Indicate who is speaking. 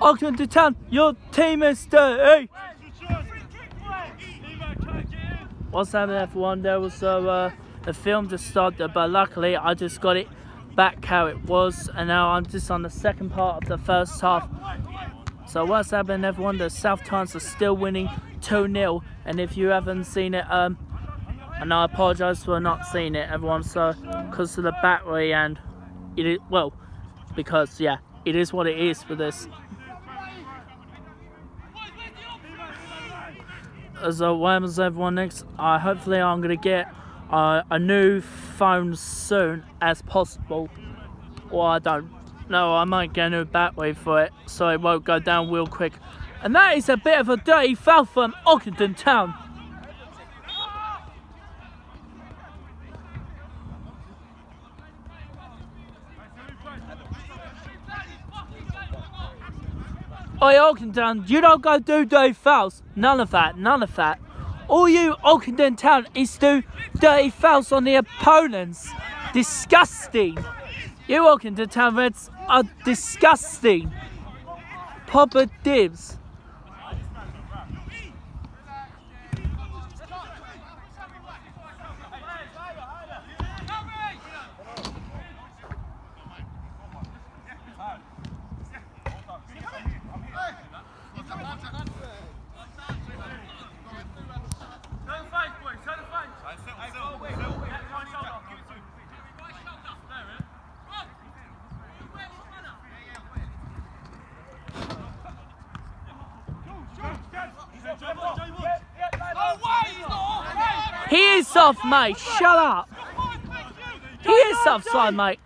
Speaker 1: Oakland Town, your team is dirty. What's happening everyone? There was a, uh, a film just started, but luckily I just got it back how it was, and now I'm just on the second part of the first half. So what's happening everyone? The South Titans are still winning 2-0, and if you haven't seen it, um, and I apologise for not seeing it everyone, so because of the battery and it is, well, because yeah, it is what it is for this as well as everyone next, uh, hopefully I'm to get uh, a new phone soon as possible. Or I don't know, I might get a new battery for it so it won't go down real quick. And that is a bit of a dirty foul from Ockenden Town. Oi, Oakenden, you don't go do dirty fouls. None of that, none of that. All you Oakenden Town is do dirty fouls on the opponents. Disgusting. You Oakenden Town Reds are disgusting. Papa dibs. He is soft, mate. Shut up. He is soft offside, mate.